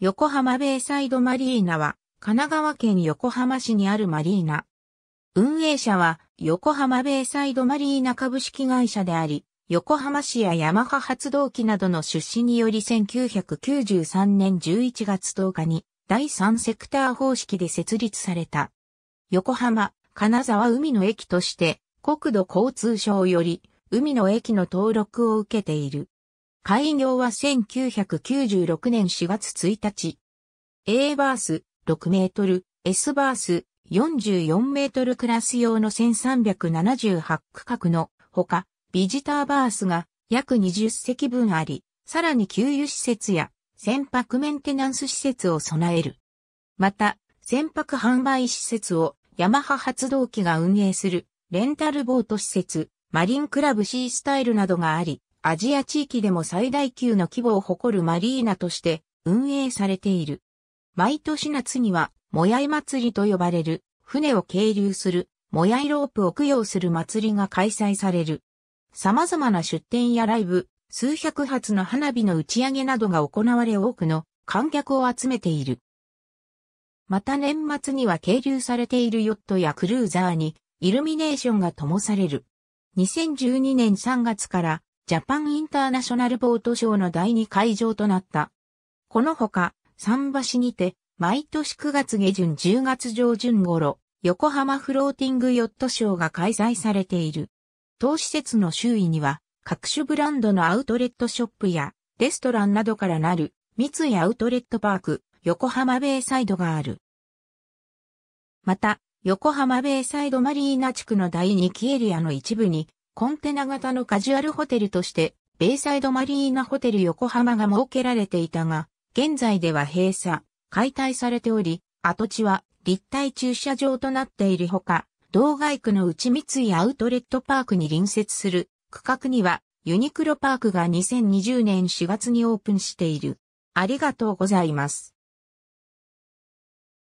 横浜ベイサイドマリーナは、神奈川県横浜市にあるマリーナ。運営者は、横浜ベイサイドマリーナ株式会社であり、横浜市やヤマハ発動機などの出資により1993年11月10日に第三セクター方式で設立された。横浜、金沢海の駅として国土交通省より海の駅の登録を受けている。開業は1996年4月1日。A バース6メートル、S バース44メートルクラス用の1378区画のほか、ビジターバースが約20席分あり、さらに給油施設や船舶メンテナンス施設を備える。また、船舶販売施設をヤマハ発動機が運営するレンタルボート施設、マリンクラブシースタイルなどがあり、アジア地域でも最大級の規模を誇るマリーナとして運営されている。毎年夏には、もやい祭りと呼ばれる、船を係留する、もやいロープを供養する祭りが開催される。様々な出店やライブ、数百発の花火の打ち上げなどが行われ多くの観客を集めている。また年末には係留されているヨットやクルーザーにイルミネーションが灯される。2012年3月からジャパンインターナショナルボートショーの第2会場となった。このほか、桟橋にて、毎年9月下旬10月上旬頃、横浜フローティングヨットショーが開催されている。当施設の周囲には、各種ブランドのアウトレットショップや、レストランなどからなる、三井アウトレットパーク、横浜ベイサイドがある。また、横浜ベイサイドマリーナ地区の第2期エリアの一部に、コンテナ型のカジュアルホテルとして、ベイサイドマリーナホテル横浜が設けられていたが、現在では閉鎖、解体されており、跡地は立体駐車場となっているほか、道外区の内三井アウトレットパークに隣接する区画にはユニクロパークが2020年4月にオープンしている。ありがとうございます。